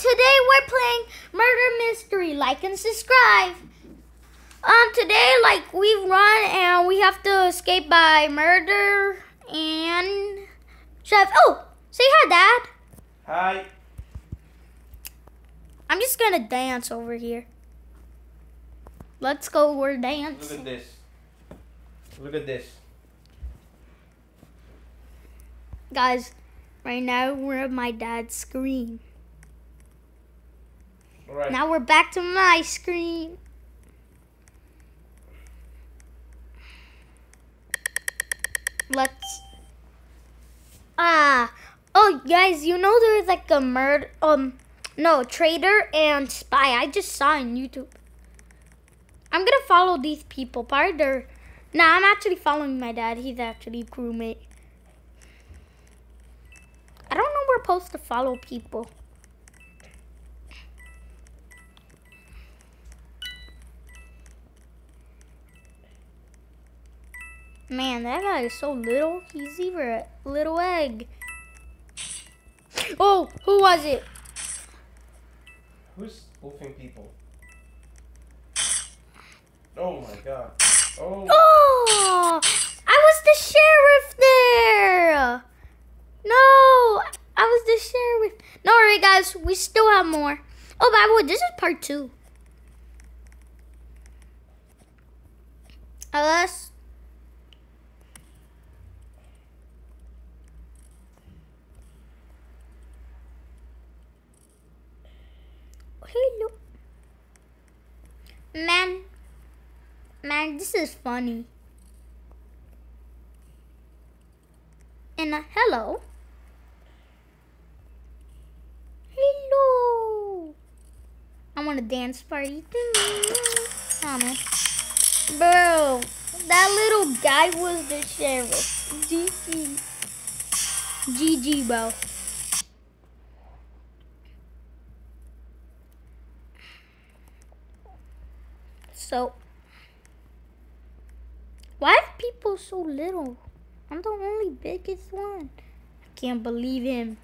today we're playing Murder Mystery. Like and subscribe. Um, today, like, we run and we have to escape by murder and chef. Oh, say hi, Dad. Hi. I'm just gonna dance over here. Let's go, we're Look at this. Look at this. Guys, right now we're at my dad's screen. Right. Now we're back to my screen. Let's. Ah. Oh, guys, you know there's like a murder. Um, no, traitor and spy. I just saw on YouTube. I'm gonna follow these people. Part their. Nah, I'm actually following my dad. He's actually crewmate. I don't know we're supposed to follow people. Man, that guy is so little. He's even a little egg. Oh, who was it? Who's wolfing people? Oh my god. Oh. Oh, I was the sheriff there. No, I was the sheriff. No worry, guys. We still have more. Oh, by the way, this is part two. Unless. Hello. Man, man, this is funny. And uh, hello. Hello. I want a dance party. Man. Bro, that little guy was the sheriff. GG. GG, bro. So, why are people so little? I'm the only biggest one. I can't believe him.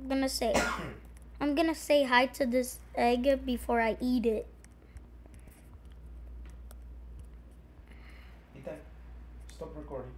I'm gonna say, I'm gonna say hi to this egg before I eat it. Stop recording.